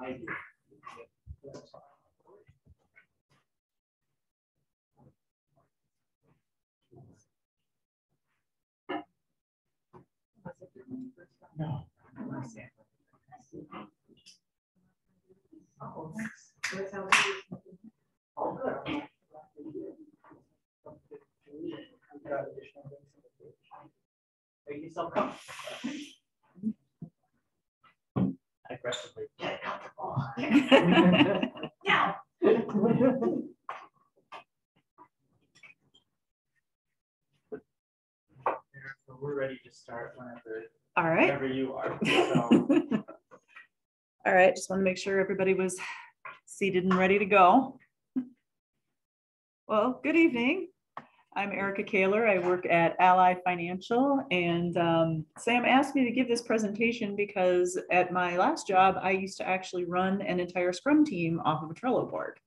I do. No. Oh. Oh, good. Make yourself comfortable. Aggressively. Get comfortable. Now. So we're ready to start whenever, All right. whenever you are. So All right, just want to make sure everybody was seated and ready to go. Well, good evening. I'm Erica Kaler. I work at Ally Financial and um, Sam asked me to give this presentation because at my last job, I used to actually run an entire Scrum team off of a Trello board.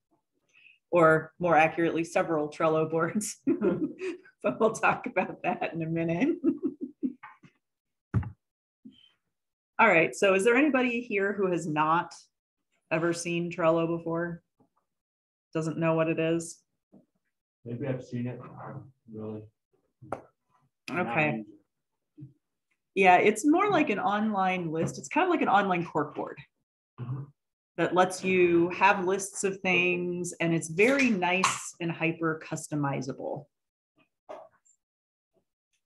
Or more accurately, several Trello boards. But we'll talk about that in a minute. All right, so is there anybody here who has not ever seen Trello before? Doesn't know what it is? Maybe I've seen it, really. Okay, yeah, it's more like an online list. It's kind of like an online corkboard Mhm. that lets you have lists of things and it's very nice and hyper customizable.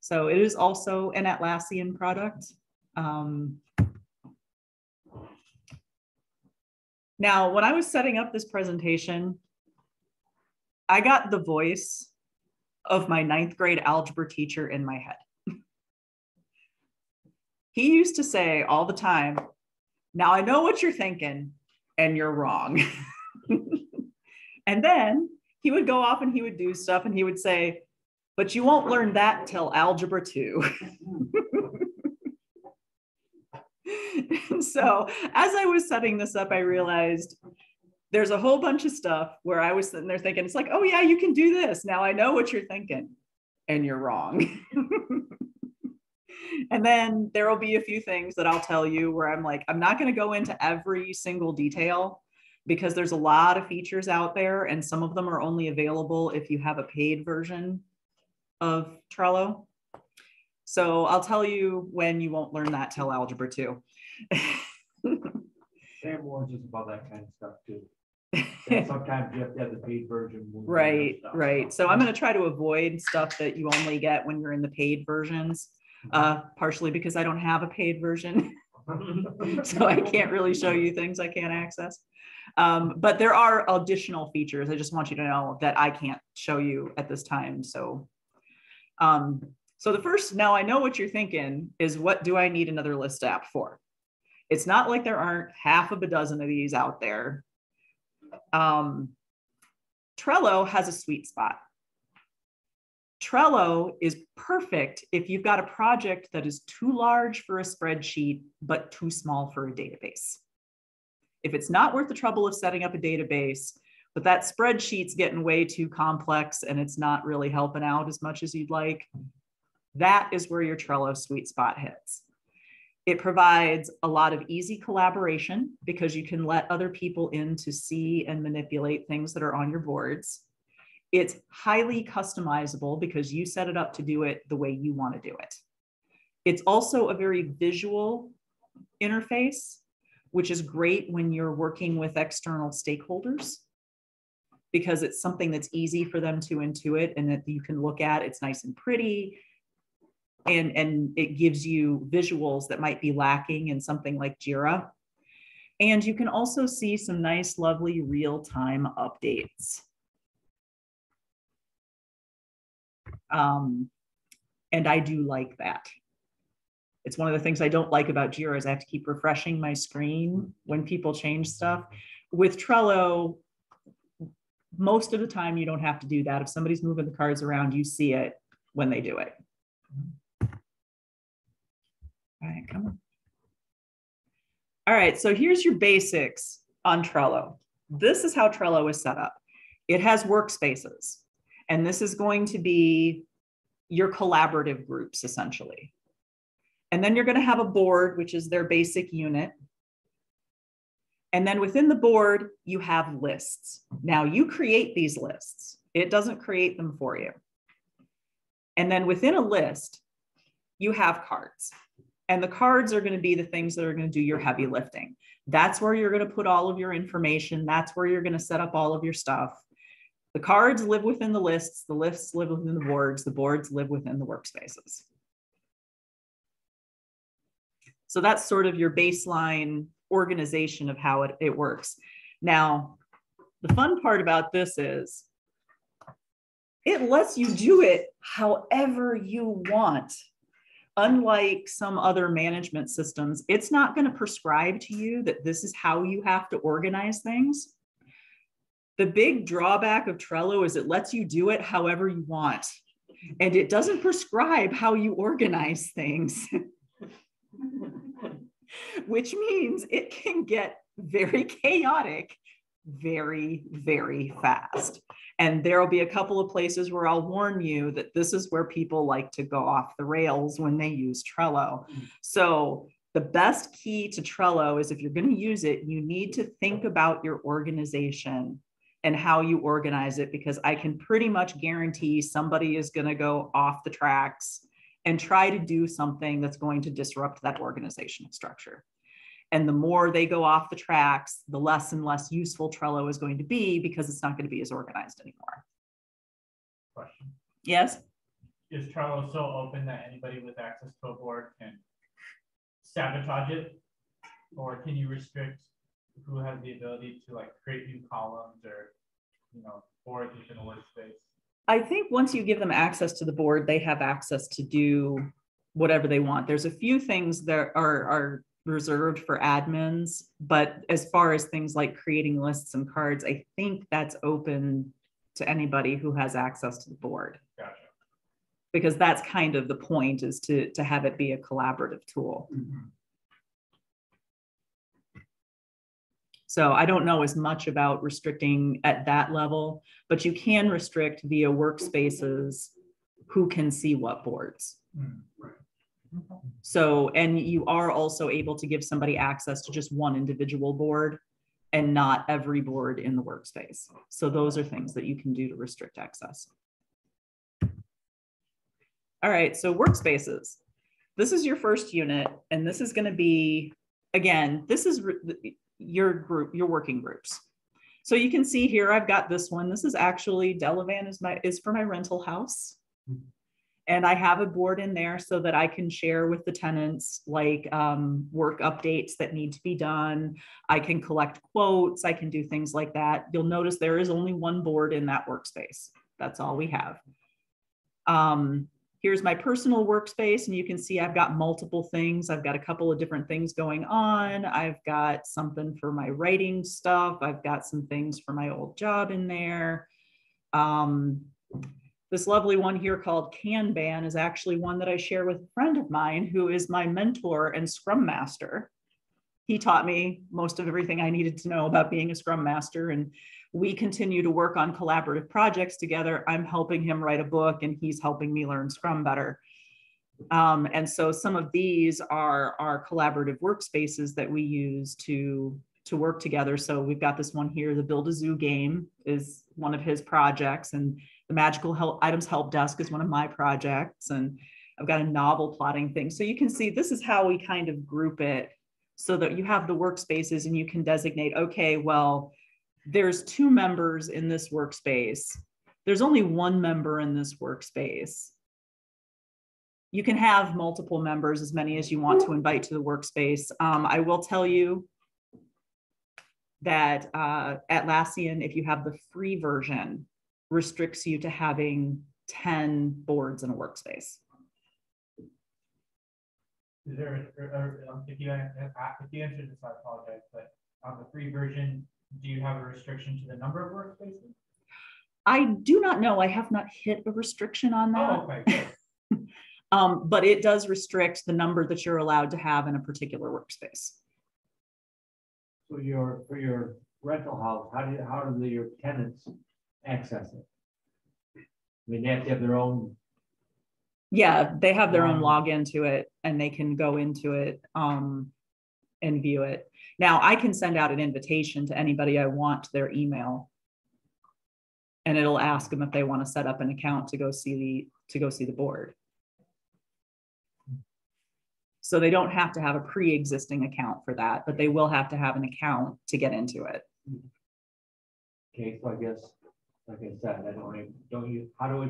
So it is also an Atlassian product. Um, Now, when I was setting up this presentation, I got the voice of my ninth grade algebra teacher in my head. He used to say all the time, Now I know what you're thinking, and you're wrong. and then he would go off and he would do stuff and he would say, But you won't learn that till algebra two. so as I was setting this up, I realized there's a whole bunch of stuff where I was sitting there thinking, it's like, oh yeah, you can do this. Now I know what you're thinking, and you're wrong. and then there will be a few things that I'll tell you where I'm like, I'm not going to go into every single detail because there's a lot of features out there, and some of them are only available if you have a paid version of Trello. So I'll tell you when you won't learn that till Algebra 2. Sam warns us about that kind of stuff too. And sometimes you have to have the paid version. when you have Right, stuff. right. So I'm going to try to avoid stuff that you only get when you're in the paid versions, uh, partially because I don't have a paid version. so I can't really show you things I can't access. Um, but there are additional features. I just want you to know that I can't show you at this time. So, um, so the first, now I know what you're thinking is what do I need another list app for? It's not like there aren't half of a dozen of these out there. Um, Trello has a sweet spot. Trello is perfect if you've got a project that is too large for a spreadsheet, but too small for a database. If it's not worth the trouble of setting up a database, but that spreadsheet's getting way too complex and it's not really helping out as much as you'd like, that is where your Trello sweet spot hits. It provides a lot of easy collaboration because you can let other people in to see and manipulate things that are on your boards. It's highly customizable because you set it up to do it the way you want to do it. It's also a very visual interface, which is great when you're working with external stakeholders because it's something that's easy for them to intuit and that you can look at. It's nice and pretty. And, and it gives you visuals that might be lacking in something like Jira. And you can also see some nice, lovely real-time updates. Um, and I do like that. It's one of the things I don't like about Jira is I have to keep refreshing my screen when people change stuff. With Trello, most of the time you don't have to do that. If somebody's moving the cards around, you see it when they do it. All right, come on. All right, so here's your basics on Trello. This is how Trello is set up. It has workspaces, and this is going to be your collaborative groups essentially. And then you're going to have a board, which is their basic unit. And then within the board, you have lists. Now you create these lists. It doesn't create them for you. And then within a list, you have cards. And the cards are going to be the things that are going to do your heavy lifting. That's where you're going to put all of your information. That's where you're going to set up all of your stuff. The cards live within the lists, the lists live within the boards, the boards live within the workspaces. So that's sort of your baseline organization of how it, it works. Now, the fun part about this is it lets you do it however you want. Unlike some other management systems, it's not going to prescribe to you that this is how you have to organize things. The big drawback of Trello is it lets you do it however you want, and it doesn't prescribe how you organize things. which means it can get very chaotic very, very fast. And there will be a couple of places where I'll warn you that this is where people like to go off the rails when they use Trello. Mm. So, the best key to Trello is if you're going to use it, you need to think about your organization and how you organize it, because I can pretty much guarantee somebody is going to go off the tracks and try to do something that's going to disrupt that organizational structure. And the more they go off the tracks, the less and less useful Trello is going to be because it's not going to be as organized anymore. Question. Yes? Is Trello so open that anybody with access to a board can sabotage it? Or can you restrict who has the ability to like create new columns or, you know, boards within a workspace? I think once you give them access to the board, they have access to do whatever they want. There's a few things that are, are reserved for admins, but as far as things like creating lists and cards, I think that's open to anybody who has access to the board. Gotcha. Because that's kind of the point is to, to have it be a collaborative tool. So I don't know as much about restricting at that level, but you can restrict via workspaces who can see what boards. Hmm. So, and you are also able to give somebody access to just one individual board and not every board in the workspace. So those are things that you can do to restrict access. All right, so workspaces. This is your first unit, and this is gonna be, again, this is your group, your working groups. So you can see here, I've got this one. This is actually Delavan is my, is for my rental house. Mm-hmm. And I have a board in there so that I can share with the tenants like um, work updates that need to be done. I can collect quotes. I can do things like that. You'll notice there is only one board in that workspace. That's all we have. Um, here's my personal workspace, and you can see I've got multiple things. I've got a couple of different things going on. I've got something for my writing stuff. I've got some things for my old job in there. Um, this lovely one here called Kanban is actually one that I share with a friend of mine who is my mentor and scrum master. He taught me most of everything I needed to know about being a scrum master and we continue to work on collaborative projects together. I'm helping him write a book and he's helping me learn scrum better. Um, and so some of these are our collaborative workspaces that we use to to work together. So we've got this one here, the Build a Zoo game is one of his projects and the magical help items help desk is one of my projects and I've got a novel plotting thing. So you can see this is how we kind of group it so that you have the workspaces and you can designate, okay, well, there's two members in this workspace. There's only one member in this workspace. You can have multiple members, as many as you want to invite to the workspace. Um, I will tell you that uh, Atlassian, if you have the free version, restricts you to having 10 boards in a workspace. Is there, or, or, um, if you, if you answered this, I apologize, but on the free version, do you have a restriction to the number of workspaces? I do not know. I have not hit a restriction on that. Oh, okay. Um, but it does restrict the number that you're allowed to have in a particular workspace. So your, for your rental house, how do, you- how do the- your tenants access it? I mean, they have to have their own, Yeah, they have their own login to it and they can go into it. Um, and view it. Now I can send out an invitation to anybody I want to their email. And it'll ask them if they want to set up an account to go see the, to go see the board. So they don't have to have a pre-existing account for that, but they will have to have an account to get into it. Okay, so I guess, like I said, I don't, don't you, how do I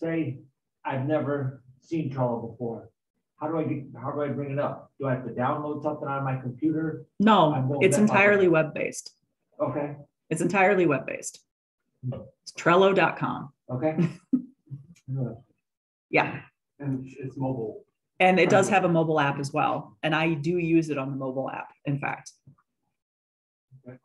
say, I've never seen Trello before. How do I get, how do I bring it up? Do I have to download something on my computer? No, it's entirely web-based. Okay, It's entirely web-based. Hmm. It's Trello.com. okay. Yeah. And it's mobile. And it does have a mobile app as well. And I do use it on the mobile app, in fact. Okay.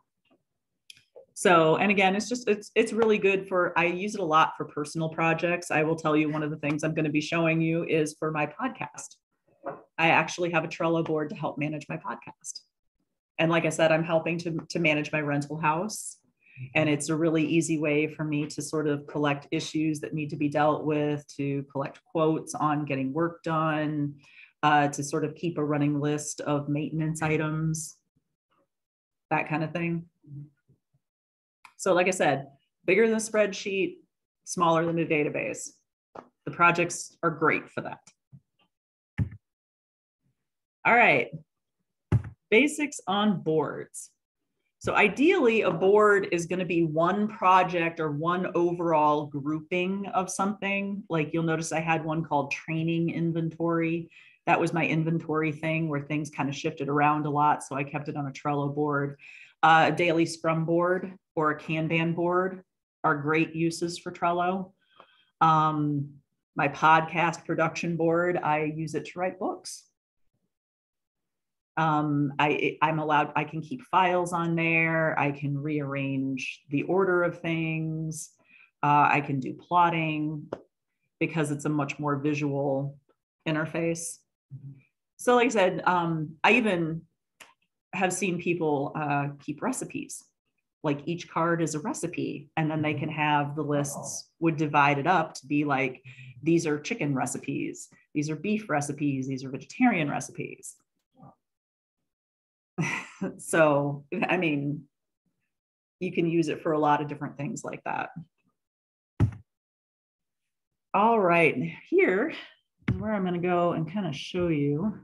So, and again, it's just, it's, it's really good for, I use it a lot for personal projects. I will tell you, one of the things I'm going to be showing you is for my podcast. I actually have a Trello board to help manage my podcast. And like I said, I'm helping to, to manage my rental house. And it's a really easy way for me to sort of collect issues that need to be dealt with, to collect quotes on getting work done, uh, to sort of keep a running list of maintenance items, that kind of thing. So like I said, bigger than a spreadsheet, smaller than a database. The projects are great for that. All right. Basics on boards. So ideally, a board is going to be one project or one overall grouping of something. Like you'll notice I had one called training inventory. That was my inventory thing where things kind of shifted around a lot. So I kept it on a Trello board. Uh, a daily scrum board or a Kanban board are great uses for Trello. Um, my podcast production board, I use it to write books. Um, I, I'm allowed, I can keep files on there. I can rearrange the order of things. Uh, I can do plotting because it's a much more visual interface. So like I said, um, I even have seen people uh, keep recipes. Like each card is a recipe, and then they can mm-hmm. have the lists would divide it up to be like, these are chicken recipes, these are beef recipes, these are vegetarian recipes. so, I mean, you can use it for a lot of different things like that. All right, here is where I'm going to go and kind of show you.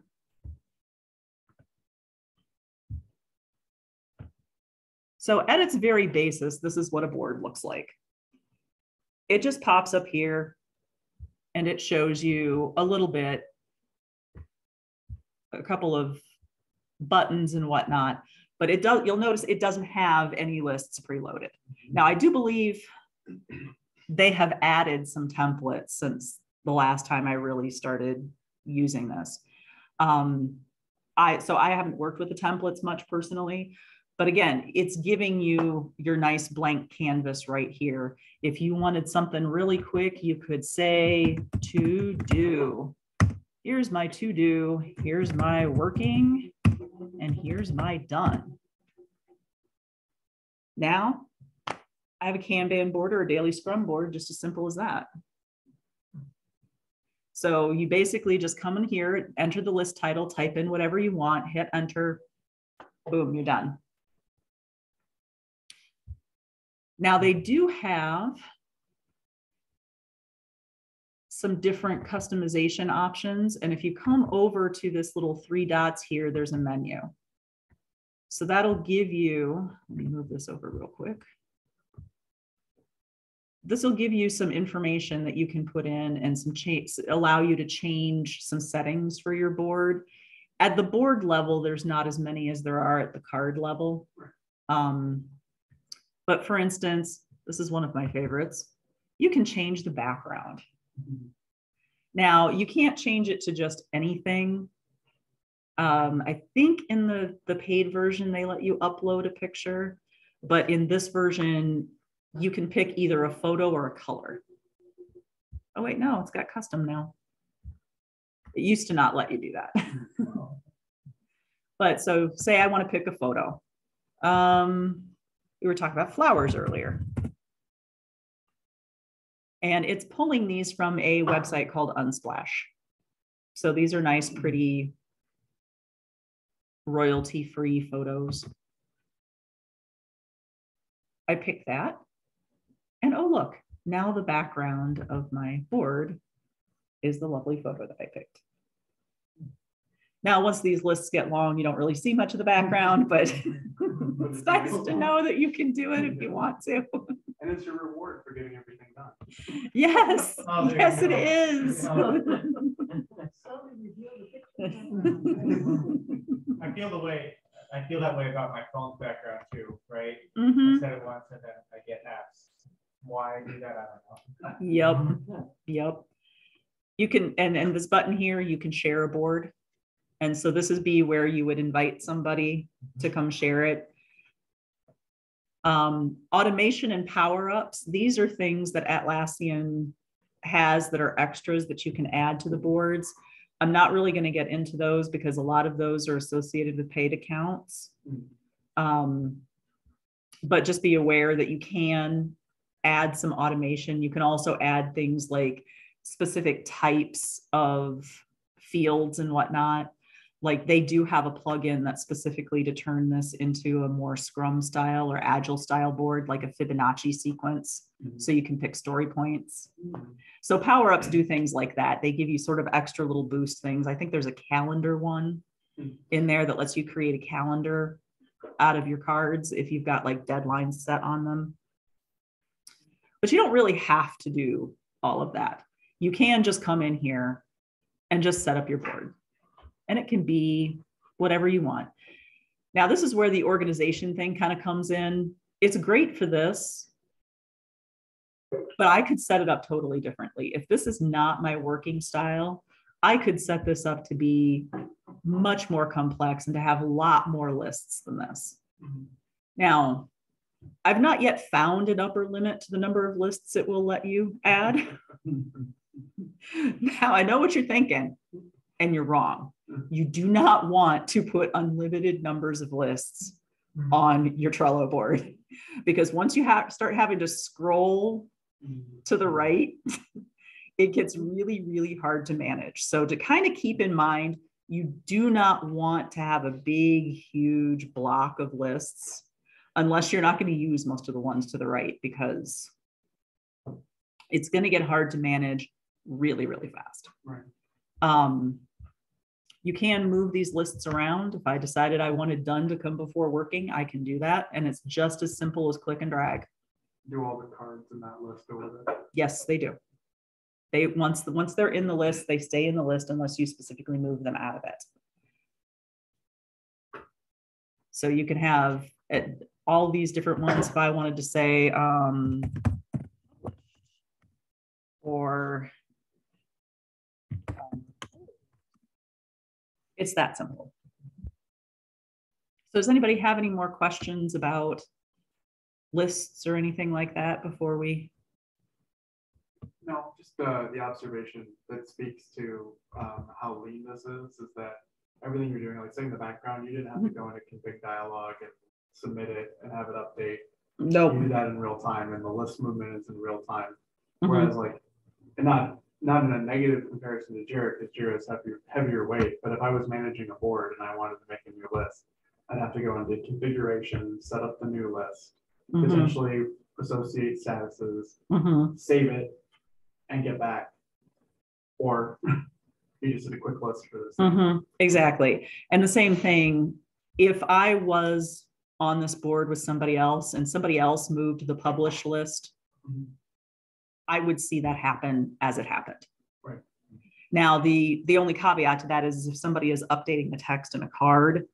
So at its very basis, this is what a board looks like. It just pops up here and it shows you a little bit, a couple of buttons and whatnot, but it does, you'll notice it doesn't have any lists preloaded. Now, I do believe they have added some templates since the last time I really started using this. Um, I, so I haven't worked with the templates much personally, but again, it's giving you your nice blank canvas right here. If you wanted something really quick, you could say to do. Here's my to do, here's my working, and here's my done. Now, I have a Kanban board or a daily scrum board, just as simple as that. So you basically just come in here, enter the list title, type in whatever you want, hit enter, boom, you're done. Now they do have some different customization options. And if you come over to this little three dots here, there's a menu. So that'll give you, let me move this over real quick. This will give you some information that you can put in and some change, allow you to change some settings for your board. At the board level, there's not as many as there are at the card level. Um, but for instance, this is one of my favorites. You can change the background. Now, you can't change it to just anything. Um, I think in the, the paid version, they let you upload a picture, but in this version, you can pick either a photo or a color. Oh, wait, no, it's got custom now. It used to not let you do that. but so say I want to pick a photo. Um, we were talking about flowers earlier. And it's pulling these from a website called Unsplash. So these are nice, pretty royalty-free photos. I pick that. And oh, look, now the background of my board is the lovely photo that I picked. Now, once these lists get long, you don't really see much of the background, but it's nice to know that you can do it if you want to. And it's your reward for getting everything done. Yes, Oh, yes, it is. I feel the way, I feel that way about my phone's background too, right? I Mhm. said it once and then I get apps. Why I do that, I don't know. Yep, yep. You can, and, and this button here, you can share a board. And so this is be where you would invite somebody to come share it. Um, automation and power ups, these are things that Atlassian has that are extras that you can add to the boards. I'm not really gonna get into those because a lot of those are associated with paid accounts. Um, but just be aware that you can add some automation. You can also add things like specific types of fields and whatnot. Like they do have a plugin that's specifically to turn this into a more Scrum style or Agile style board, like a Fibonacci sequence. So you can pick story points. So power ups do things like that. They give you sort of extra little boost things. I think there's a calendar one Hmm. in there that lets you create a calendar out of your cards if you've got like deadlines set on them. But you don't really have to do all of that. You can just come in here and just set up your board. And it can be whatever you want. Now, this is where the organization thing kind of comes in. It's great for this, but I could set it up totally differently. If this is not my working style, I could set this up to be much more complex and to have a lot more lists than this. Mm-hmm. Now, I've not yet found an upper limit to the number of lists it will let you add. Now, I know what you're thinking, and you're wrong. You do not want to put unlimited numbers of lists Mhm. on your Trello board because once you have start having to scroll to the right, it gets really, really hard to manage. So, to kind of keep in mind, you do not want to have a big, huge block of lists unless you're not going to use most of the ones to the right because it's going to get hard to manage really, really fast. Right. Um, you can move these lists around. If I decided I wanted done to come before working, I can do that. And it's just as simple as click and drag. Do all the cards in that list over there. Yes, they do. They, once, the once they're in the list, they stay in the list unless you specifically move them out of it. So you can have uh, all these different ones. If I wanted to say, um, or it's that simple. So does anybody have any more questions about lists or anything like that before we? No, just uh, the observation that speaks to um, how lean this is, is that everything you're doing, like say in the background, you didn't have to go into config dialog and submit it and have it update. You do that in real time and the list movement is in real time. Mhm. Whereas like, and not, not in a negative comparison to Jira, because Jira is heavier, heavier weight, but if I was managing a board and I wanted to make a new list, I'd have to go into configuration, set up the new list, Mhm, potentially associate statuses, mhm. save it and get back. Or you just did a quick list for this. Mhm, Exactly. And the same thing, if I was on this board with somebody else and somebody else moved the publish list, Mhm. I would see that happen as it happened. Right. Now, the, the only caveat to that is if somebody is updating the text in a card,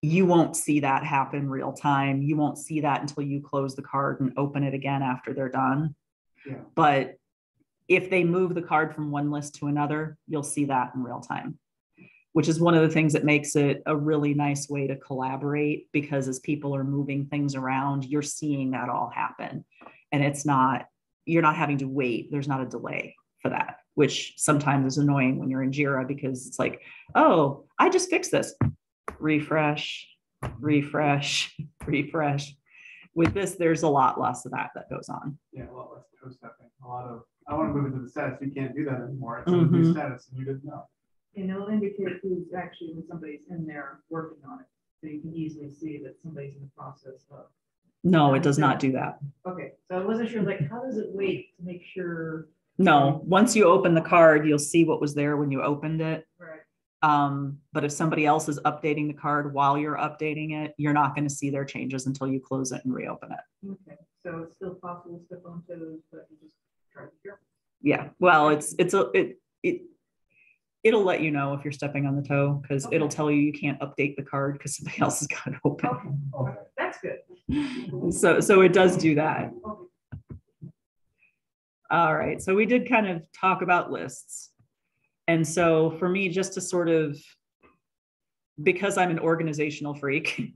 you won't see that happen real time. You won't see that until you close the card and open it again after they're done. Yeah. But if they move the card from one list to another, you'll see that in real time. Which is one of the things that makes it a really nice way to collaborate because as people are moving things around, you're seeing that all happen. And it's not, you're not having to wait. There's not a delay for that, which sometimes is annoying when you're in Jira because it's like, oh, I just fixed this. Refresh, refresh, refresh. With this, there's a lot less of that that goes on. Yeah, a lot less toe stepping, a lot of, I want to move into the status, you can't do that anymore, it's a new Mhm. status and you didn't know. And it'll indicate who's actually, when somebody's in there working on it, so you can easily see that somebody's in the process of. No, it does not do that. Okay, so I wasn't sure, like, how does it wait to make sure, No, once you open the card, you'll see what was there when you opened it. right? Um, but if somebody else is updating the card while you're updating it, you're not gonna see their changes until you close it and reopen it. Okay, so it's still possible to step on toes, but you just try to be careful. Yeah, well, it's, it's a, it, it, it'll let you know if you're stepping on the toe, because it'll tell you you can't update the card because somebody else has got it open. Okay, Okay. that's good. So, so it does do that. All right, so we did kind of talk about lists. And so for me, just to sort of, because I'm an organizational freak,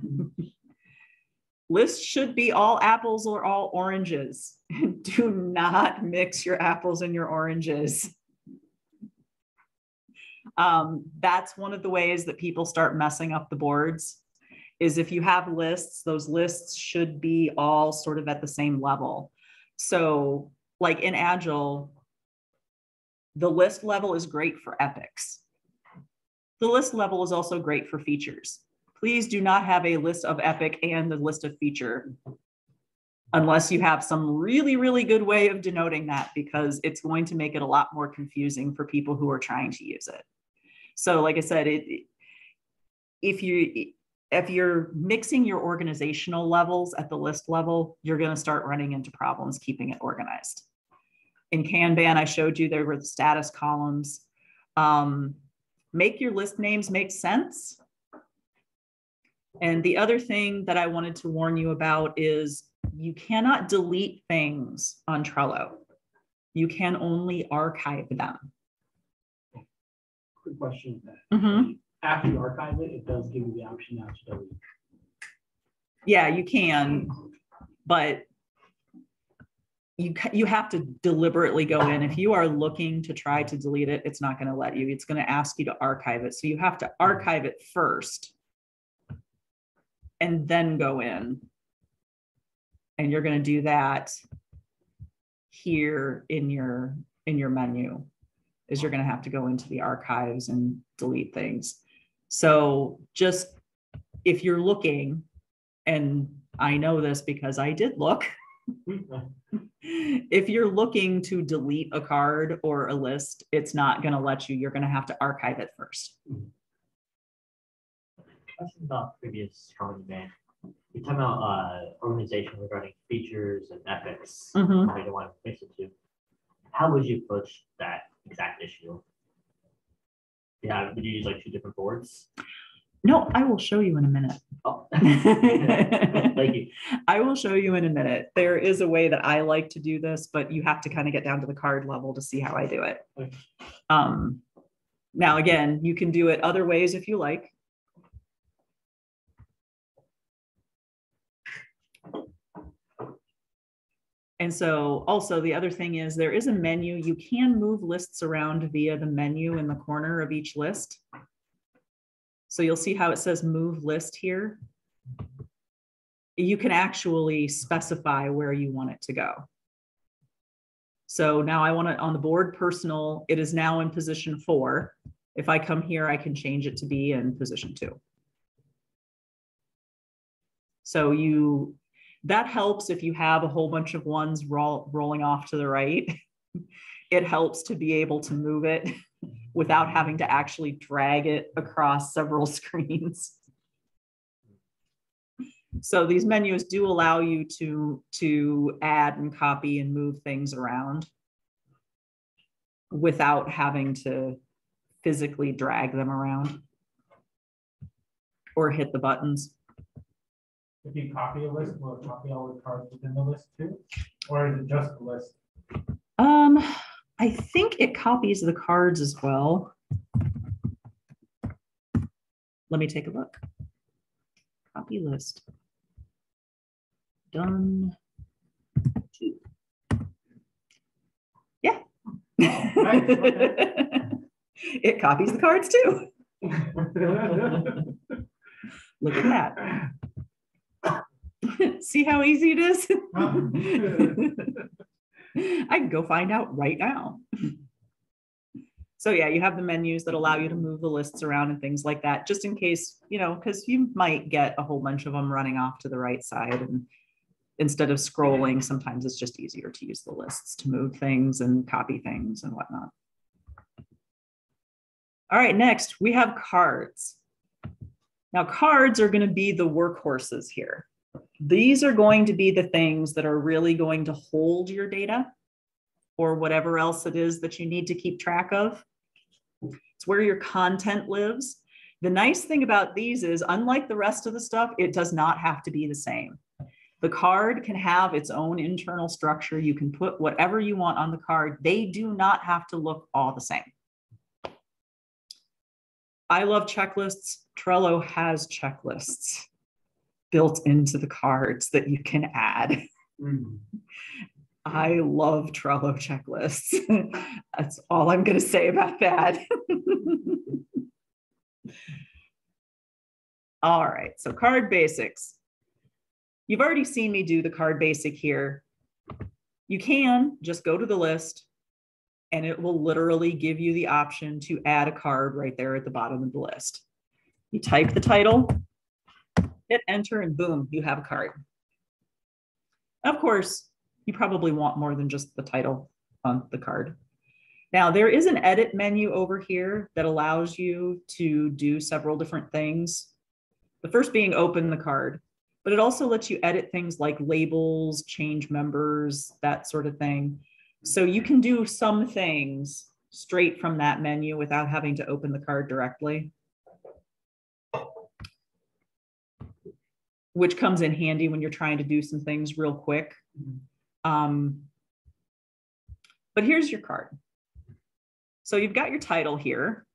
lists should be all apples or all oranges. Do not mix your apples and your oranges. Um, that's one of the ways that people start messing up the boards is if you have lists, those lists should be all sort of at the same level. So like in Agile, the list level is great for epics. The list level is also great for features. Please do not have a list of epic and a list of feature unless you have some really, really good way of denoting that because it's going to make it a lot more confusing for people who are trying to use it. So like I said, it, if you, if you're mixing your organizational levels at the list level, you're going to start running into problems keeping it organized. In Kanban, I showed you there were the status columns. Um, make your list names make sense. And the other thing that I wanted to warn you about is you cannot delete things on Trello. You can only archive them. Quick question. Mhm. After you archive it, it does give you the option now to delete. Yeah, you can, but you, you have to deliberately go in. If you are looking to try to delete it, it's not going to let you. It's going to ask you to archive it. So you have to archive it first and then go in. And you're going to do that here in your, in your menu is you're going to have to go into the archives and delete things. So just if you're looking, and I know this because I did look. if you're looking to delete a card or a list, it's not going to let you. You're going to have to archive it first. Question about previous common demand. You're talking about uh, organization regarding features and epics, Mhm. how you don't want to fix it two. How would you approach that exact issue? Yeah, would you use like two different boards? No, I will show you in a minute. Oh. Thank you. I will show you in a minute. There is a way that I like to do this, but you have to kind of get down to the card level to see how I do it. Okay. Um, now, again, you can do it other ways if you like. And so also the other thing is there is a menu. You can move lists around via the menu in the corner of each list. So you'll see how it says move list here. You can actually specify where you want it to go. So now I want it on the board personal. It is now in position four. If I come here, I can change it to be in position two. So you, that helps if you have a whole bunch of ones roll, rolling off to the right. It helps to be able to move it without having to actually drag it across several screens. So these menus do allow you to, to add and copy and move things around without having to physically drag them around or hit the buttons. If you copy a list, will it copy all the cards within the list too? Or is it just the list? Um, I think it copies the cards as well. Let me take a look. Copy list. Done. Two. Yeah. nice, It copies the cards too. Look at that. See how easy it is? I can go find out right now. So yeah, you have the menus that allow you to move the lists around and things like that, just in case, you know, because you might get a whole bunch of them running off to the right side and instead of scrolling, sometimes it's just easier to use the lists to move things and copy things and whatnot. All right, next we have cards. Now cards are going to be the workhorses here. These are going to be the things that are really going to hold your data or whatever else it is that you need to keep track of. It's where your content lives. The nice thing about these is, unlike the rest of the stuff, it does not have to be the same. The card can have its own internal structure. You can put whatever you want on the card. They do not have to look all the same. I love checklists. Trello has checklists built into the cards that you can add. Mm. I love Trello checklists. That's all I'm going to say about that. all right, so card basics. You've already seen me do the card basic here. You can just go to the list and it will literally give you the option to add a card right there at the bottom of the list. You type the title, hit enter, and boom, you have a card. Of course, you probably want more than just the title on the card. Now, there is an edit menu over here that allows you to do several different things. The first being open the card, but it also lets you edit things like labels, change members, that sort of thing. So you can do some things straight from that menu without having to open the card directly. Which comes in handy when you're trying to do some things real quick. Um, but here's your card. So you've got your title here.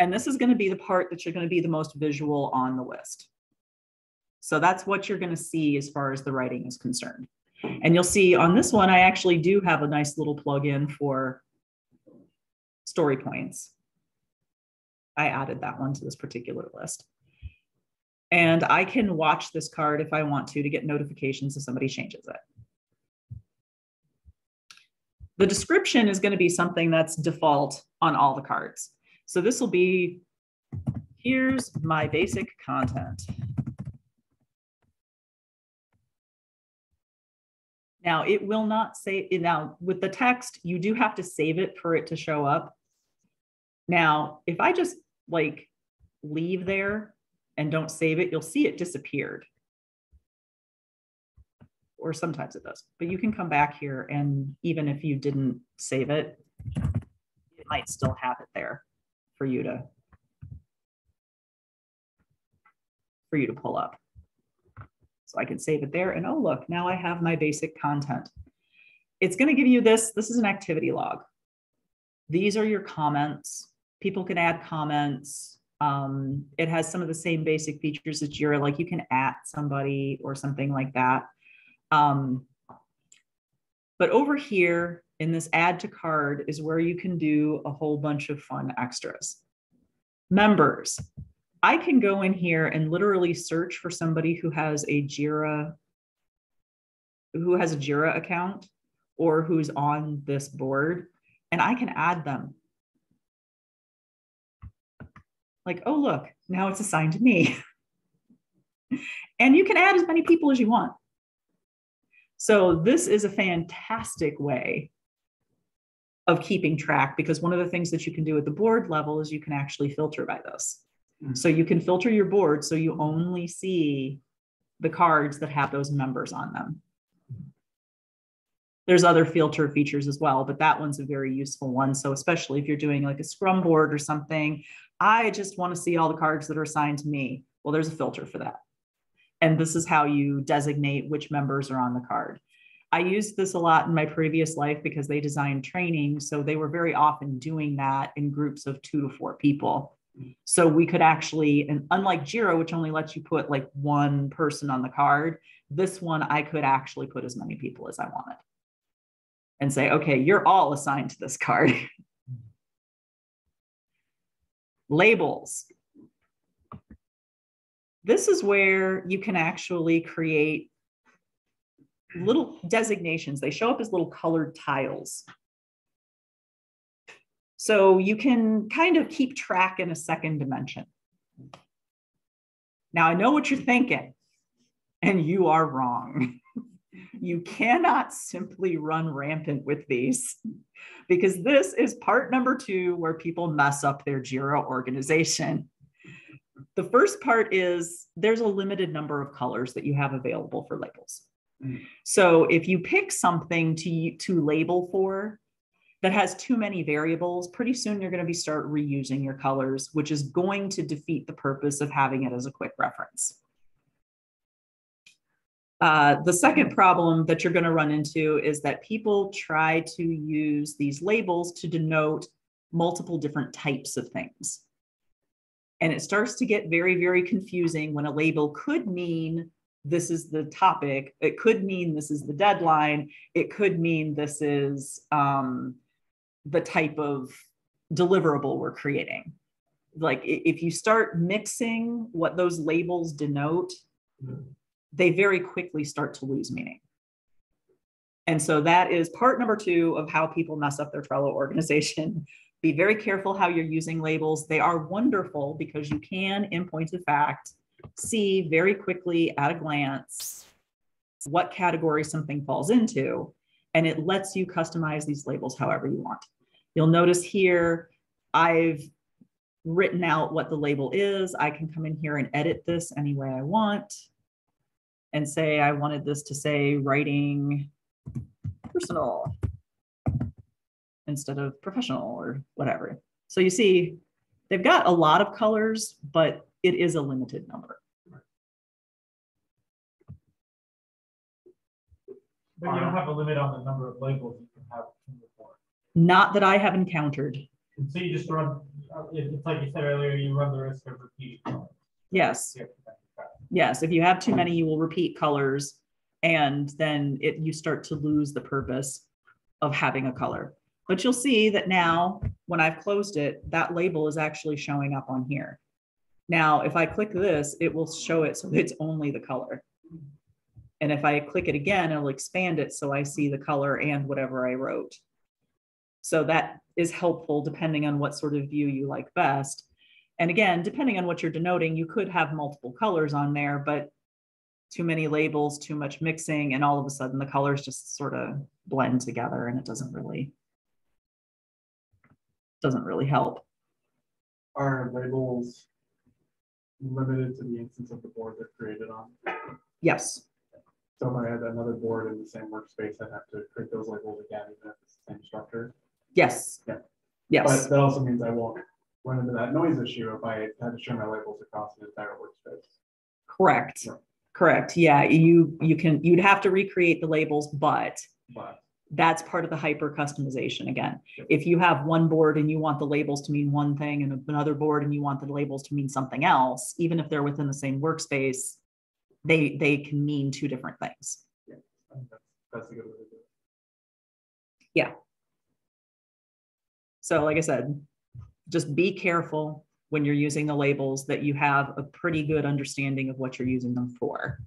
And this is going to be the part that you're going to be the most visual on the list. So that's what you're going to see as far as the writing is concerned. And you'll see on this one, I actually do have a nice little plugin for story points. I added that one to this particular list. And I can watch this card if I want to to get notifications if somebody changes it. The description is going to be something that's default on all the cards. So this will be, here's my basic content. Now it will not say, now with the text, you do have to save it for it to show up. Now, if I just like leave there and don't save it, you'll see it disappeared. Or sometimes it does, but you can come back here and even if you didn't save it, it might still have it there for you to for you to pull up. So I can save it there and oh, look, now I have my basic content. It's gonna give you this, this is an activity log. These are your comments. People can add comments. Um, it has some of the same basic features as Jira, like you can at somebody or something like that. Um, but over here in this add to card is where you can do a whole bunch of fun extras. Members, I can go in here and literally search for somebody who has a Jira, who has a Jira account or who's on this board, and I can add them. Like, oh, look, now it's assigned to me. and you can add as many people as you want. So this is a fantastic way of keeping track because one of the things that you can do at the board level is you can actually filter by this. Hmm. So you can filter your board so you only see the cards that have those members on them. There's other filter features as well, but that one's a very useful one. So especially if you're doing like a scrum board or something, I just want to see all the cards that are assigned to me. Well, there's a filter for that. And this is how you designate which members are on the card. I used this a lot in my previous life because they designed training. So they were very often doing that in groups of two to four people. So we could actually, and unlike Jira, which only lets you put like one person on the card, this one I could actually put as many people as I wanted and say, okay, you're all assigned to this card. Labels. This is where you can actually create little designations. They show up as little colored tiles. So you can kind of keep track in a second dimension. Now I know what you're thinking, and you are wrong. You cannot simply run rampant with these because this is part number two where people mess up their JIRA organization. The first part is there's a limited number of colors that you have available for labels. So if you pick something to, to label for that has too many variables, pretty soon you're going to be start reusing your colors, which is going to defeat the purpose of having it as a quick reference. Uh, the second problem that you're going to run into is that people try to use these labels to denote multiple different types of things. And it starts to get very, very confusing when a label could mean this is the topic, it could mean this is the deadline, it could mean this is um, the type of deliverable we're creating. Like if you start mixing what those labels denote, they very quickly start to lose meaning. And so that is part number two of how people mess up their Trello organization. Be very careful how you're using labels. They are wonderful because you can, in point of fact, see very quickly at a glance what category something falls into, and it lets you customize these labels however you want. You'll notice here, I've written out what the label is. I can come in here and edit this any way I want and say I wanted this to say writing personal instead of professional or whatever. So you see, they've got a lot of colors, but it is a limited number. But you don't have a limit on the number of labels you can have in the board. Not that I have encountered. And So you just run, it's like you said earlier, you run the risk of repeating. colors. Yes, Yeah. Yes. If you have too many, you will repeat colors and then it, you start to lose the purpose of having a color. But you'll see that now, when I've closed it, that label is actually showing up on here. Now, if I click this, it will show it so it's only the color. And if I click it again, it'll expand it so I see the color and whatever I wrote. So that is helpful depending on what sort of view you like best. And again, depending on what you're denoting, you could have multiple colors on there, but too many labels, too much mixing, and all of a sudden the colors just sort of blend together and it doesn't really doesn't really help. Are labels limited to the instance of the board they're created on? Yes, So if I had another board in the same workspace, I'd have to create those labels again, even if it's the same structure. yes. Yeah. Yes, But that also means I won't run into that noise issue if I had to share my labels across the entire workspace. correct. Yeah. Correct. Yeah, you you can you'd have to recreate the labels, but But that's part of the hyper customization again. If you have one board and you want the labels to mean one thing and another board and you want the labels to mean something else, even if they're within the same workspace, they they can mean two different things. Think that's, that's a good way to do it. Yeah. So like I said, just be careful when you're using the labels that you have a pretty good understanding of what you're using them for.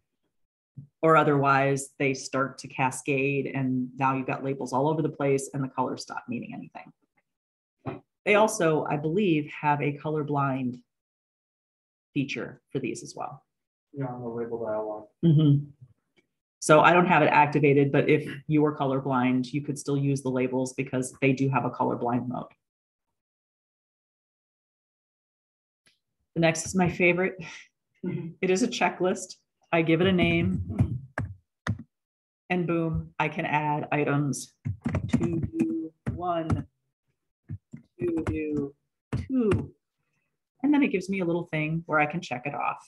Or otherwise they start to cascade and now you've got labels all over the place and the colors stop meaning anything. They also, I believe, have a colorblind feature for these as well. Yeah, on the label dialog. Mhm. So I don't have it activated, but if you are colorblind, you could still use the labels because they do have a colorblind mode. The next is my favorite. It is a checklist. I give it a name. And boom, I can add items to do one, to do two. And then it gives me a little thing where I can check it off.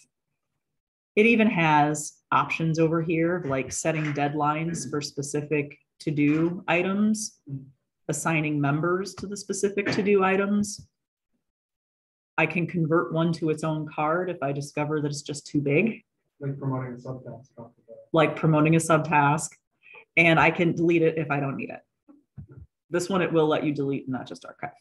It even has options over here, like setting deadlines for specific to-do items, assigning members to the specific to-do items. I can convert one to its own card if I discover that it's just too big, Like promoting a subtask. off of the- like promoting a subtask. And I can delete it if I don't need it. This one, it will let you delete, and not just archive.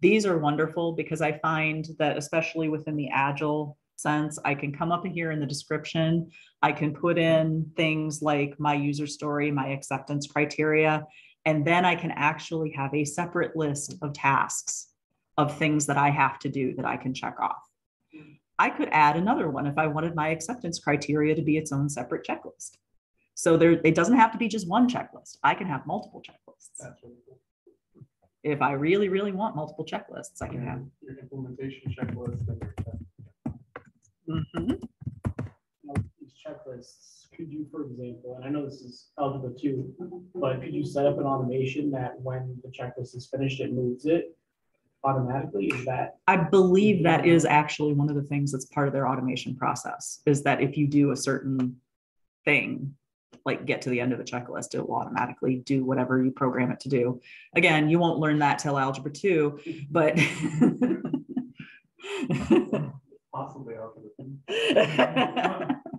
These are wonderful because I find that especially within the agile sense, I can come up here in the description. I can put in things like my user story, my acceptance criteria, And then I can actually have a separate list of tasks of things that I have to do that I can check off. I could add another one if I wanted my acceptance criteria to be its own separate checklist. So there, it doesn't have to be just one checklist. I can have multiple checklists. Really cool. If I really, really want multiple checklists, I can have. Your implementation checklist and your test. Mhm. Now, These checklists, could you, for example, and I know this is algebra two, mm-hmm. but could you set up an automation that when the checklist is finished, it moves it automatically? Is that, I believe that is actually one of the things that's part of their automation process, is that if you do a certain thing, like get to the end of the checklist, it will automatically do whatever you program it to do. Again, you won't learn that till algebra two, but Possibly algebra.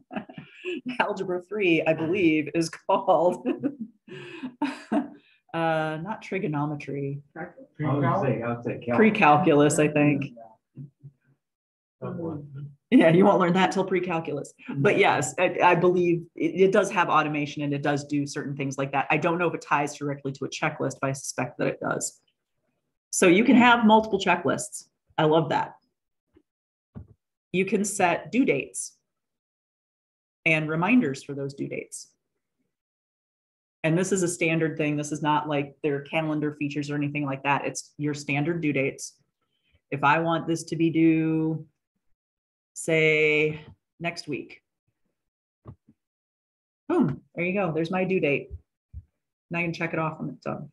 algebra three, I believe, is called uh, not trigonometry, I I would say. calculus. pre-calculus, I think. Yeah, you won't learn that till pre-calculus. But yes, I, I believe it, it does have automation and it does do certain things like that. I don't know if it ties directly to a checklist, but I suspect that it does. So you can have multiple checklists. I love that. You can set due dates and reminders for those due dates. And this is a standard thing. This is not like their calendar features or anything like that. It's your standard due dates. If I want this to be due, say, next week. Boom, there you go. There's my due date. Now you can check it off when it's done.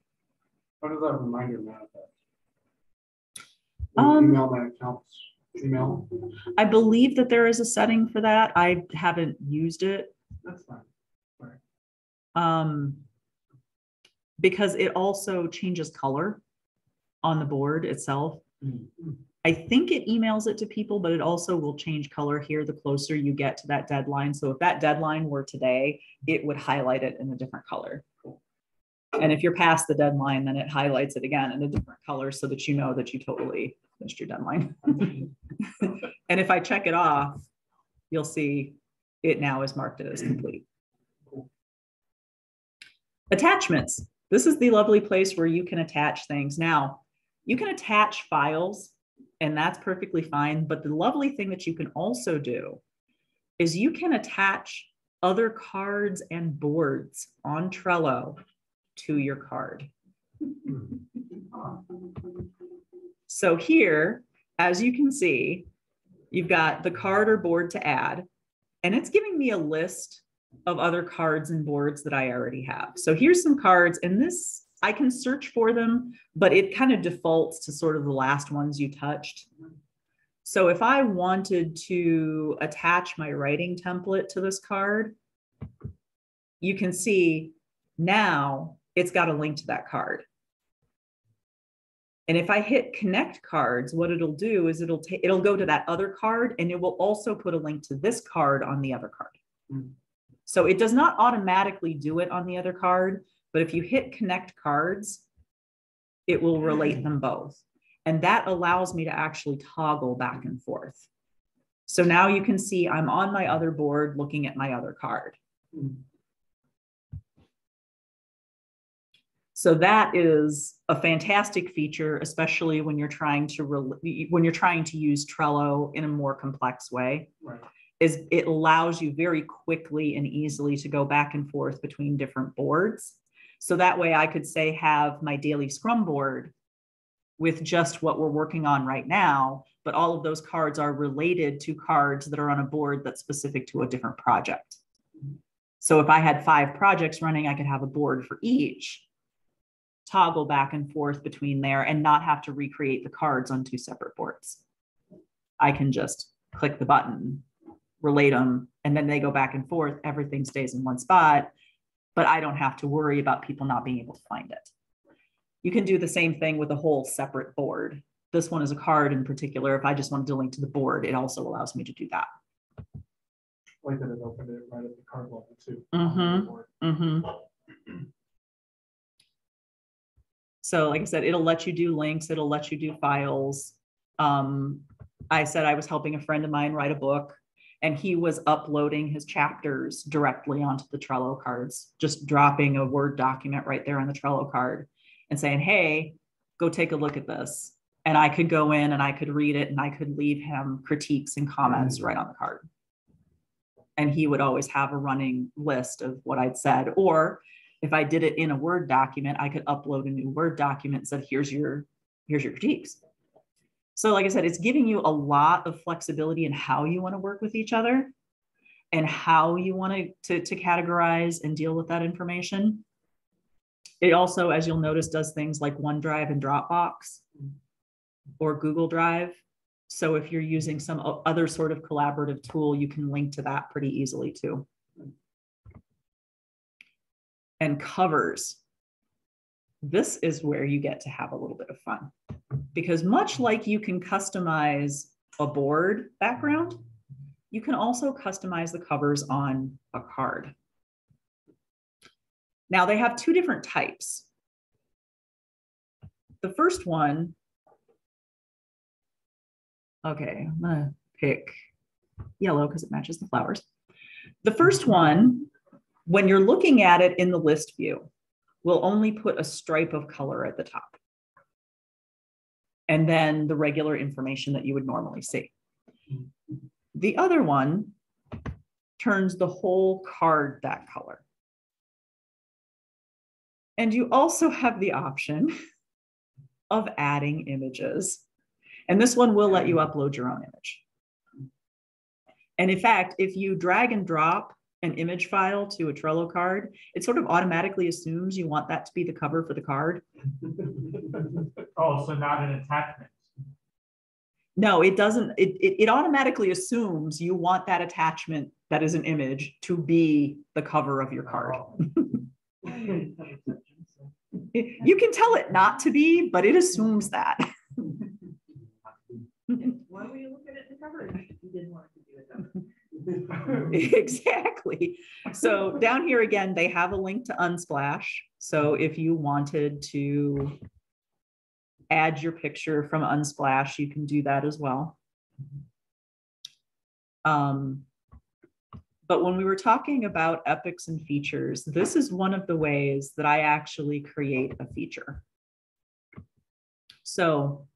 How does that reminder manifest? Um, Email that counts, email, I believe that there is a setting for that. I haven't used it. that's fine. Um, because it also changes color on the board itself. Mm. I think it emails it to people, but it also will change color here the closer you get to that deadline. So if that deadline were today, it would highlight it in a different color. And if you're past the deadline, then it highlights it again in a different color so that you know that you totally missed your deadline. And if I check it off, you'll see it now is marked as complete. Attachments. This is the lovely place where you can attach things. Now, you can attach files and that's perfectly fine. But the lovely thing that you can also do is you can attach other cards and boards on Trello to your card. So here, as you can see, you've got the card or board to add, and it's giving me a list of other cards and boards that I already have. So here's some cards, and this, I can search for them, but it kind of defaults to sort of the last ones you touched. So if I wanted to attach my writing template to this card, you can see now it's got a link to that card. And if I hit connect cards, what it'll do is it'll take, it'll go to that other card and it will also put a link to this card on the other card. Mm. So it does not automatically do it on the other card, but if you hit connect cards, it will relate them both. And that allows me to actually toggle back and forth. So now you can see I'm on my other board looking at my other card. Mm. So that is a fantastic feature, especially when you're trying to rel- when you're trying to use Trello in a more complex way. Right. Is it allows you very quickly and easily to go back and forth between different boards. So that way I could say have my daily scrum board with just what we're working on right now, but all of those cards are related to cards that are on a board that's specific to a different project. Mm-hmm. So if I had five projects running, I could have a board for each toggle back and forth between there and not have to recreate the cards on two separate boards. I can just click the button, relate them, and then they go back and forth. Everything stays in one spot, but I don't have to worry about people not being able to find it. You can do the same thing with a whole separate board. This one is a card in particular. If I just wanted to link to the board, it also allows me to do that. Like that it opened it right at the card level too. Mhm. Mm-hmm. So like I said, it'll let you do links, it'll let you do files. Um, I said I was helping a friend of mine write a book And he was uploading his chapters directly onto the Trello cards, just dropping a Word document right there on the Trello card and saying, hey, go take a look at this. And I could go in and I could read it and I could leave him critiques and comments right on the card. And he would always have a running list of what I'd said. Or if I did it in a Word document, I could upload a new Word document, and said, here's your, here's your critiques. So like I said, it's giving you a lot of flexibility in how you want to work with each other and how you want to, to, to categorize and deal with that information. It also, as you'll notice, does things like OneDrive and Dropbox or Google Drive. So if you're using some other sort of collaborative tool, you can link to that pretty easily too. And covers. This is where you get to have a little bit of fun. Because much like you can customize a board background, you can also customize the covers on a card. Now they have two different types. The first one, okay, I'm gonna pick yellow because it matches the flowers. The first one, when you're looking at it in the list view, we'll only put a stripe of color at the top. And then the regular information that you would normally see. The other one turns the whole card that color. And you also have the option of adding images. And this one will let you upload your own image. And in fact, if you drag and drop an image file to a Trello card, it sort of automatically assumes you want that to be the cover for the card. Oh, so not an attachment. No, it doesn't. It, it, it automatically assumes you want that attachment that is an image to be the cover of your card. Oh. You can tell it not to be, but it assumes that. Why were you looking at the cover? You didn't want to do it though. exactly. So down here again, they have a link to Unsplash. So if you wanted to add your picture from Unsplash, you can do that as well. Um, but when we were talking about epics and features, this is one of the ways that I actually create a feature. So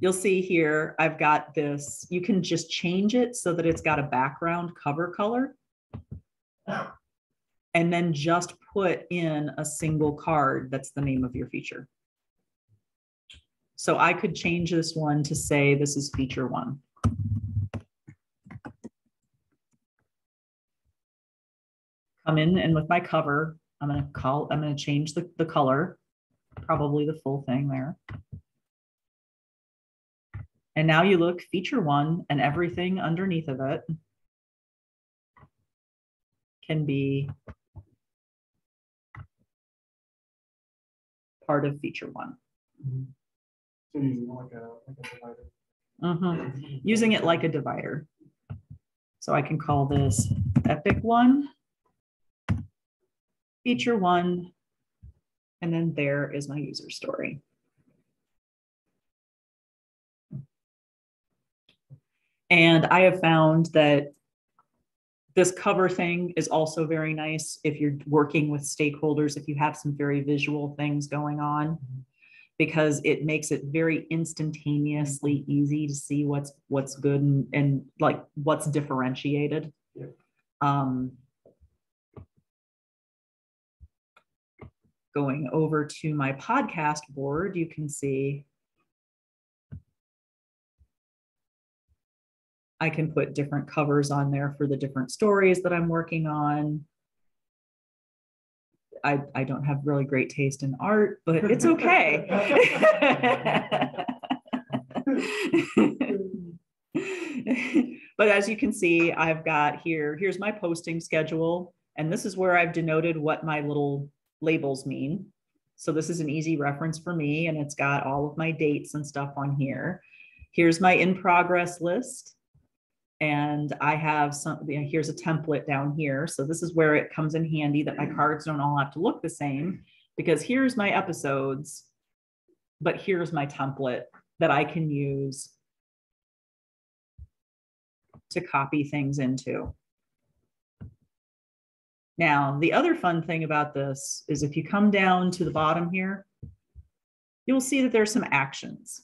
you'll see here, I've got this, you can just change it so that it's got a background cover color. And then just put in a single card that's the name of your feature. So I could change this one to say this is feature one. Come in and with my cover, I'm gonna call, I'm gonna change the, the color, probably the full thing there. And now you look feature one and everything underneath of it can be part of feature one. So using like a, like a divider. Mhm. Using it like a divider. So I can call this epic one, feature one, and then there is my user story. And I have found that this cover thing is also very nice if you're working with stakeholders, if you have some very visual things going on, because it makes it very instantaneously easy to see what's what's good and, and like what's differentiated. Yeah. Um, going over to my podcast board, you can see I can put different covers on there for the different stories that I'm working on. I, I don't have really great taste in art, but it's okay. but as you can see, I've got here, here's my posting schedule. And this is where I've denoted what my little labels mean. So this is an easy reference for me and it's got all of my dates and stuff on here. Here's my in progress list. And I have some, you know, here's a template down here. So this is where it comes in handy that my mm. cards don't all have to look the same because here's my episodes, but here's my template that I can use to copy things into. Now, the other fun thing about this is if you come down to the bottom here, you'll see that there's some actions.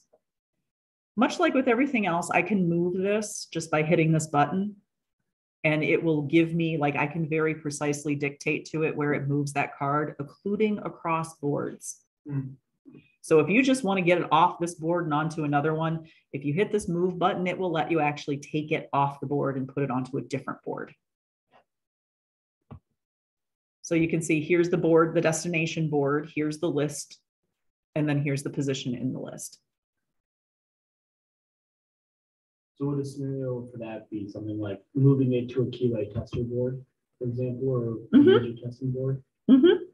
Much like with everything else, I can move this just by hitting this button. And it will give me, like, I can very precisely dictate to it where it moves that card, including across boards. Hmm. So if you just want to get it off this board and onto another one, if you hit this move button, it will let you actually take it off the board and put it onto a different board. So you can see here's the board, the destination board, here's the list, and then here's the position in the list. So would a scenario for that be something like moving it to a QA tester board, for example, or a Mhm. major testing board? Mhm.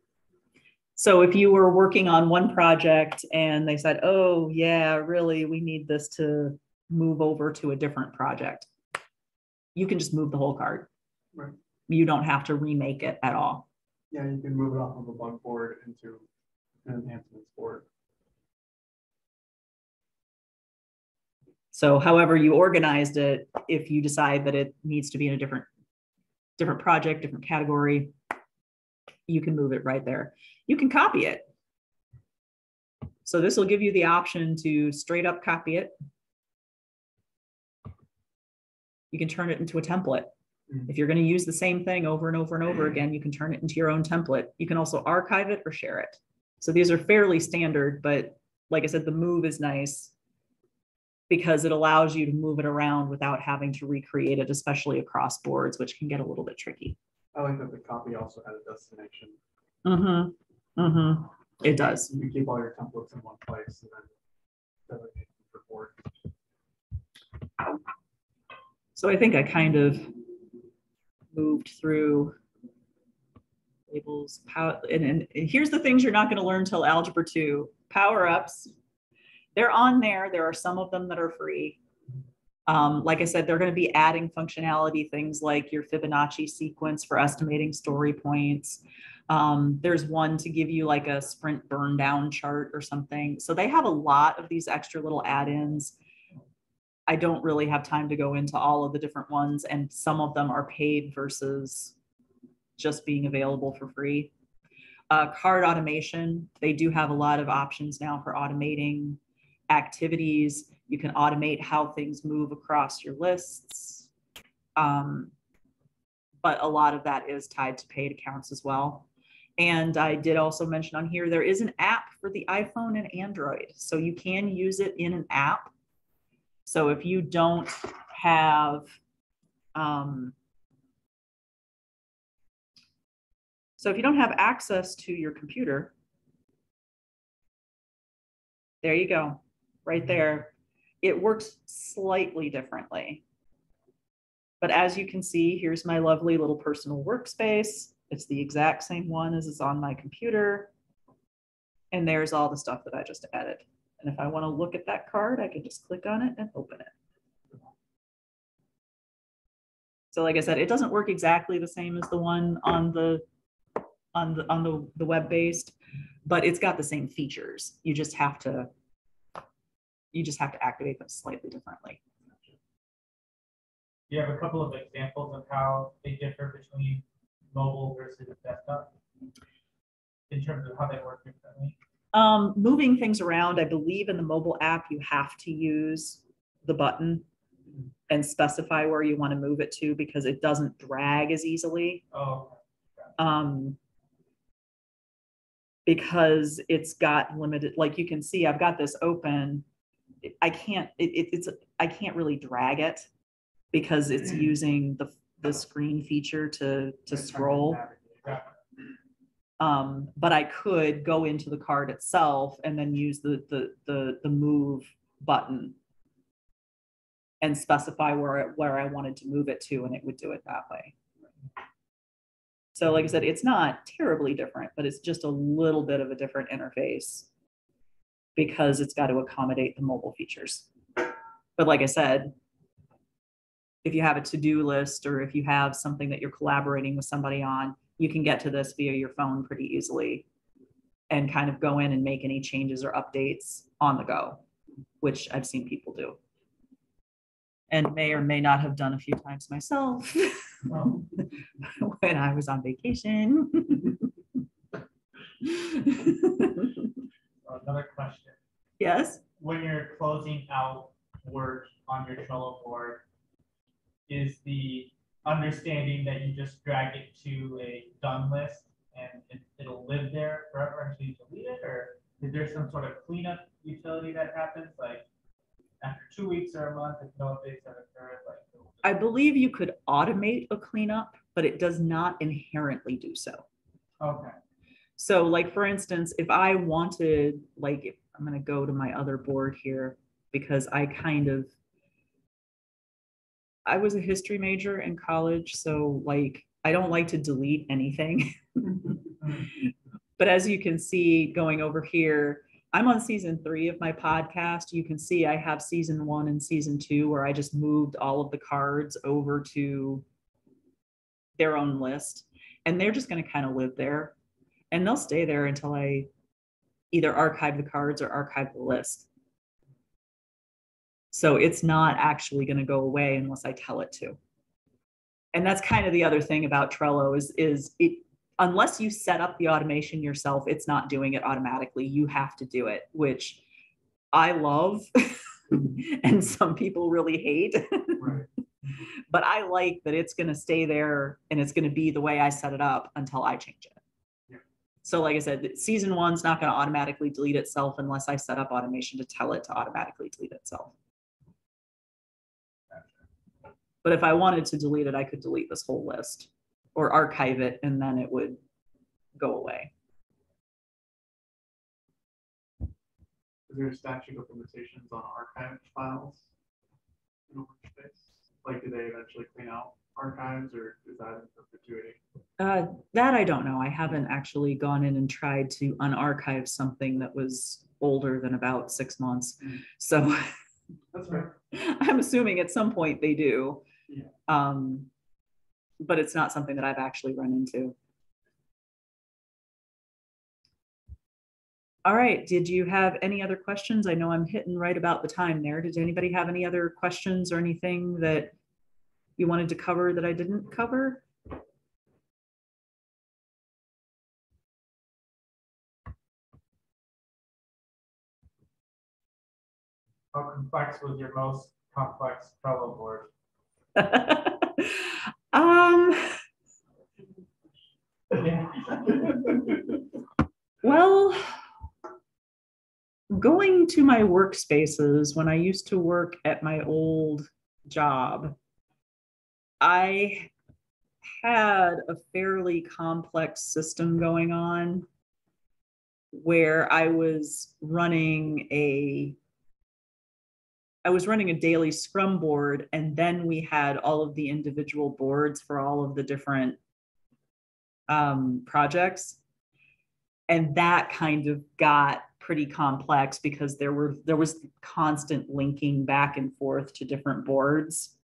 So if you were working on one project and they said, oh, yeah, really, we need this to move over to a different project, you can just move the whole card. Right. You don't have to remake it at all. Yeah, you can move it off of a bug board into an enhancements board. So however you organized it, if you decide that it needs to be in a different, different project, different category, you can move it right there. You can copy it. So this will give you the option to straight up copy it. You can turn it into a template. Mhm. If you're going to use the same thing over and over and over again, you can turn it into your own template. You can also archive it or share it. So these are fairly standard, but like I said, the move is nice because it allows you to move it around without having to recreate it, especially across boards, which can get a little bit tricky. I like that the copy also had a destination. Mm-hmm. Mm-hmm. It does. You can keep all your templates in one place and then. designate them for board. So I think I kind of moved through labels, power, and, and and here's the things you're not going to learn till algebra two, power ups. They're on there. There are some of them that are free. Um, like I said, they're going to be adding functionality, things like your Fibonacci sequence for estimating story points. Um, there's one to give you like a sprint burn down chart or something. So they have a lot of these extra little add-ins. I don't really have time to go into all of the different ones, and some of them are paid versus just being available for free. Uh, card automation, they do have a lot of options now for automating activities. You can automate how things move across your lists. Um, but a lot of that is tied to paid accounts as well. And I did also mention on here, there is an app for the iPhone and Android. So you can use it in an app. So if you don't have, um, so if you don't have access to your computer, there you go, right there. It works slightly differently. But as you can see, here's my lovely little personal workspace. It's the exact same one as is on my computer. And there's all the stuff that I just added. And if I want to look at that card, I can just click on it and open it. So like I said, it doesn't work exactly the same as the one on the on the on the, the web-based, but it's got the same features. You just have to you just have to activate them slightly differently. You have a couple of examples of how they differ between mobile versus desktop? In terms of how they work differently? Um, moving things around, I believe in the mobile app, you have to use the button and specify where you want to move it to because it doesn't drag as easily. Oh, Um, because it's got limited, like you can see, I've got this open. I can't, it, it- it's, I can't really drag it because it's using the, the screen feature to, to scroll. Um, but I could go into the card itself and then use the, the, the, the move button and specify where, it- where I wanted to move it to, and it would do it that way. So like I said, it's not terribly different, but it's just a little bit of a different interface because it's got to accommodate the mobile features. But like I said, if you have a to-do list or if you have something that you're collaborating with somebody on, you can get to this via your phone pretty easily and kind of go in and make any changes or updates on the go, which I've seen people do. and may or may not have done a few times myself Um, when I was on vacation. Another question, Yes, when you're closing out work on your Trello board, is the understanding that you just drag it to a done list and it, it'll live there forever until you delete it, or is there some sort of cleanup utility that happens, like after two weeks or a month, if no updates have occurred, like? I believe you could automate a cleanup, but it does not inherently do so. Okay, So like, for instance, if I wanted, like, I'm gonna go to my other board here because I kind of I was a history major in college, so like, I don't like to delete anything. But as you can see, going over here, I'm on season three of my podcast. You can see I have season one and season two where I just moved all of the cards over to their own list. And they're just gonna kind of live there. And they'll stay there until I either archive the cards or archive the list. So it's not actually gonna go away unless I tell it to. And that's kind of the other thing about Trello is, is it, unless you set up the automation yourself, it's not doing it automatically. You have to do it, which I love mm-hmm. and some people really hate. Right. But I like that it's gonna stay there and it's gonna be the way I set it up until I change it. So like I said, season one's not gonna automatically delete itself unless I set up automation to tell it to automatically delete itself. But if I wanted to delete it, I could delete this whole list or archive it and then it would go away. Is there a statute of limitations on archive files? in Workspace? Like, do they eventually clean out archives or is that in perpetuity? Uh, that I don't know. I haven't actually gone in and tried to unarchive something that was older than about six months. Mm. So That's fair. I'm assuming at some point they do. Yeah. Um, but it's not something that I've actually run into. All right, did you have any other questions? I know I'm hitting right about the time there. Did anybody have any other questions or anything that you wanted to cover that I didn't cover? how complex was your most complex Trello board? um, Yeah. well, going to my workspaces when I used to work at my old job, I had a fairly complex system going on where I was running a I was running a daily scrum board and then we had all of the individual boards for all of the different um, projects. And that kind of got pretty complex because there were there was constant linking back and forth to different boards.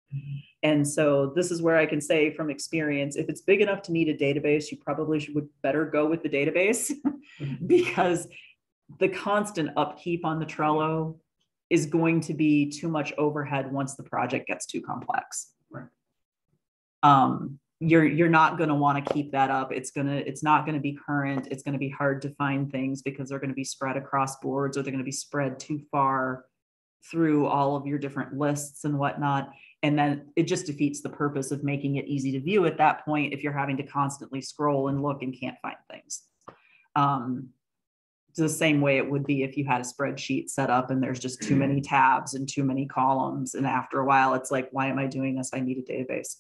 And so this is where I can say from experience, if it's big enough to need a database, you probably should would better go with the database because the constant upkeep on the Trello is going to be too much overhead once the project gets too complex. Right. Um, you're you're not going to want to keep that up. It's gonna it's not going to be current. It's going to be hard to find things because they're going to be spread across boards or they're going to be spread too far through all of your different lists and whatnot. And then it just defeats the purpose of making it easy to view at that point if you're having to constantly scroll and look and can't find things. Um, the same way it would be if you had a spreadsheet set up and there's just too many tabs and too many columns. And after a while, it's like, why am I doing this? I need a database.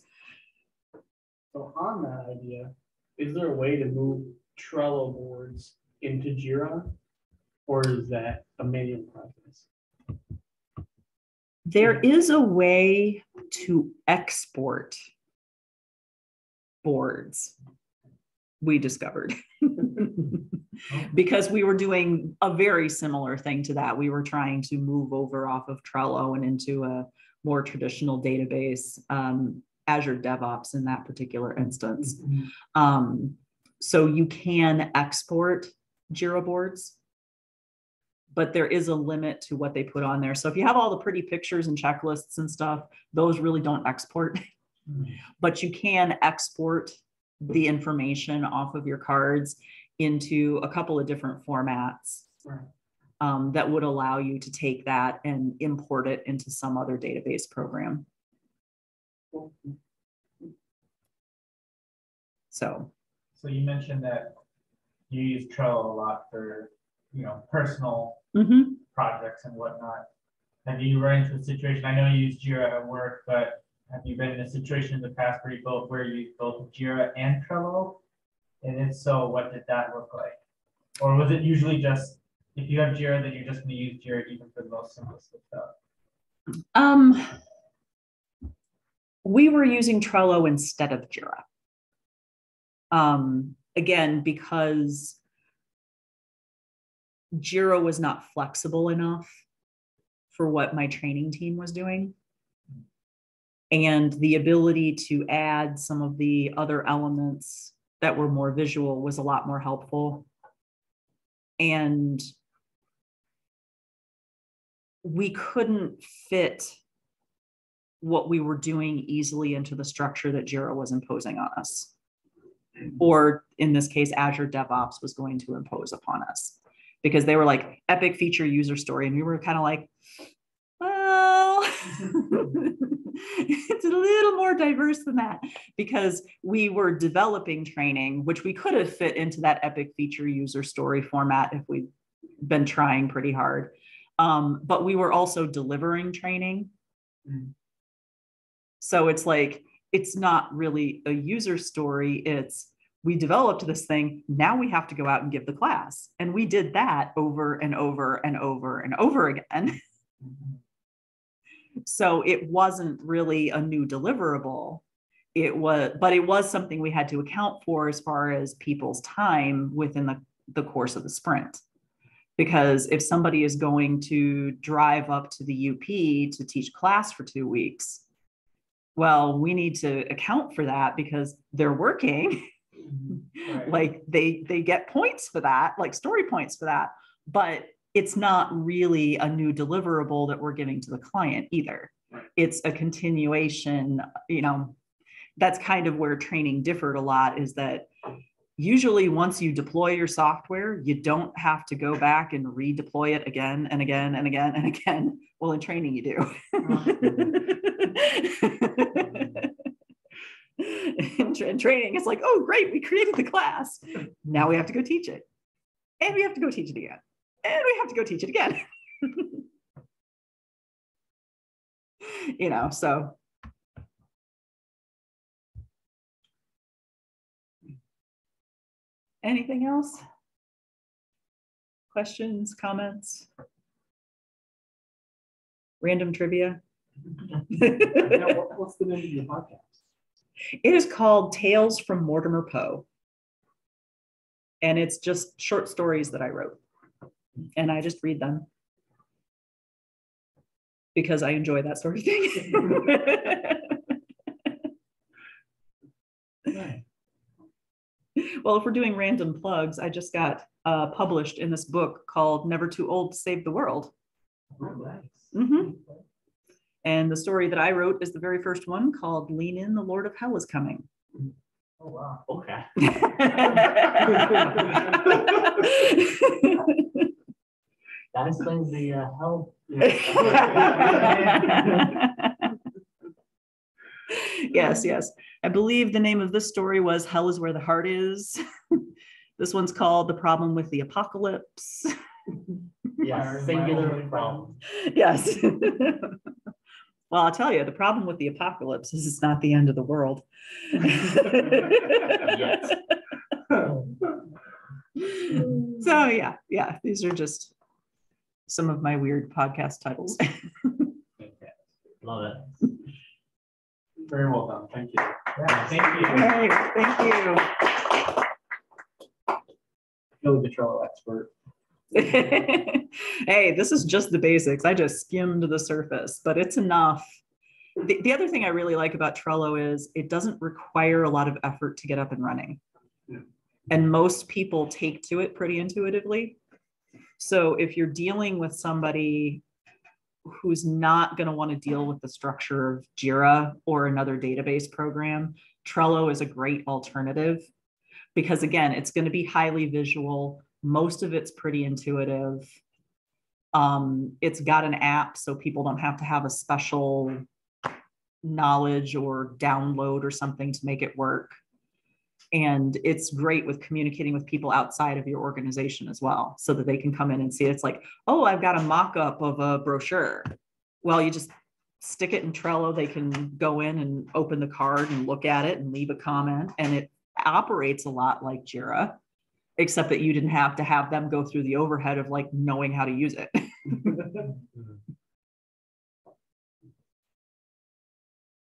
So on that idea, is there a way to move Trello boards into Jira? Or is that a manual process? There is a way to export boards, we discovered. Because we were doing a very similar thing to that. We were trying to move over off of Trello and into a more traditional database, um, Azure DevOps in that particular instance. Um, so you can export Jira boards. But there is a limit to what they put on there. So if you have all the pretty pictures and checklists and stuff, those really don't export. but you can export the information off of your cards into a couple of different formats Right. um, that would allow you to take that and import it into some other database program. So, So you mentioned that you use Trello a lot for, you know, personal mhm. projects and whatnot. Have you run into a situation, I know you use Jira at work, but have you been in a situation in the past where you both, where you both Jira and Trello? And if so, what did that look like? Or was it usually just, if you have Jira, then you're just gonna use Jira even for the most simplest of stuff? Um, we were using Trello instead of Jira. Um, again, because Jira was not flexible enough for what my training team was doing. And the ability to add some of the other elements that were more visual was a lot more helpful. And we couldn't fit what we were doing easily into the structure that Jira was imposing on us. Or in this case, Azure DevOps was going to impose upon us. Because they were like epic feature user story, and we were kind of like, well, it's a little more diverse than that because we were developing training, which we could have fit into that epic feature user story format if we'd been trying pretty hard. Um, but we were also delivering training. Mm. So it's like, it's not really a user story. It's we developed this thing. Now we have to go out and give the class. And we did that over and over and over and over again. so it wasn't really a new deliverable. It was, but it was something we had to account for as far as people's time within the, the course of the sprint because if somebody is going to drive up to the UP to teach class for two weeks, well, we need to account for that because they're working. Right. like they they get points for that, like story points for that, but it's not really a new deliverable that we're giving to the client either. Right. It's a continuation, you know, that's kind of where training differed a lot is that usually once you deploy your software, you don't have to go back and redeploy it again and again and again and again. Well, in training, you do. Oh, in, tra- in training, it's like, oh, great, we created the class. Now we have to go teach it. And we have to go teach it again. And we have to go teach it again. you know, so Anything else? Questions, comments? Random trivia? What's the name of your podcast? Is called Tales from Mortimer Poe. And it's just short stories that I wrote. And I just read them. Because I enjoy that sort of thing. Well, if we're doing random plugs, I just got uh, published in this book called Never Too Old to Save the World. Mhm. And the story that I wrote is the very first one called Lean In, the Lord of Hell is Coming. Oh, wow. Okay. That explains the uh, hell. yes, yes. I believe the name of this story was Hell is Where the Heart Is. this one's called The Problem with the Apocalypse. Yes, Fire in my singular problem. yes. Well, I'll tell you, the problem with the apocalypse is it's not the end of the world. so, yeah, yeah, these are just some of my weird podcast titles. Love it. Very well done, thank you. Yeah, thank All you. right, thank Really the Trello expert. hey, this is just the basics. I just skimmed the surface, but it's enough. The, the other thing I really like about Trello is it doesn't require a lot of effort to get up and running. Yeah. And most people take to it pretty intuitively. So if you're dealing with somebody who's not going to want to deal with the structure of Jira or another database program, Trello is a great alternative because again, it's going to be highly visual. Most of it's pretty intuitive. Um, it's got an app, so people don't have to have a special knowledge or download or something to make it work. And it's great with communicating with people outside of your organization as well, so that they can come in and see. It's like, oh, I've got a mock-up of a brochure. Well, you just stick it in Trello. They can go in and open the card and look at it and leave a comment. And it operates a lot like Jira, except that you didn't have to have them go through the overhead of like knowing how to use it. Mm-hmm.